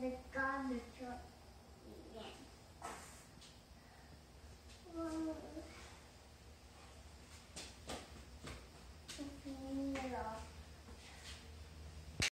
the garlic